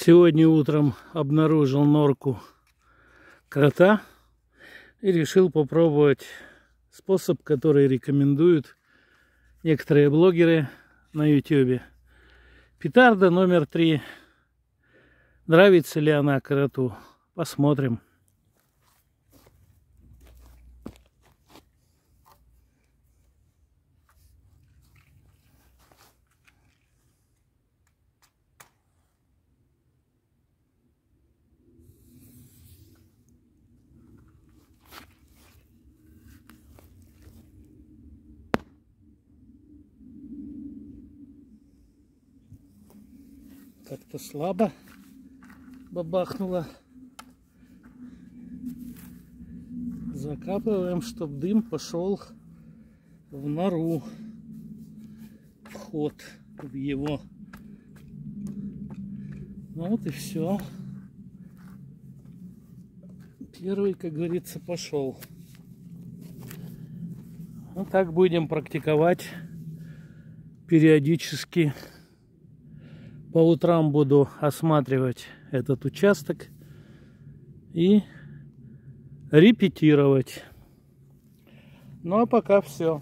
Сегодня утром обнаружил норку крота и решил попробовать способ, который рекомендуют некоторые блогеры на YouTube. Петарда номер три. Нравится ли она кроту? Посмотрим. Как-то слабо бабахнуло. Закапываем, чтобы дым пошел в нору. Вход в его. Ну вот и все. Первый, как говорится, пошел. Вот так будем практиковать периодически. По утрам буду осматривать этот участок и репетировать. Ну а пока все.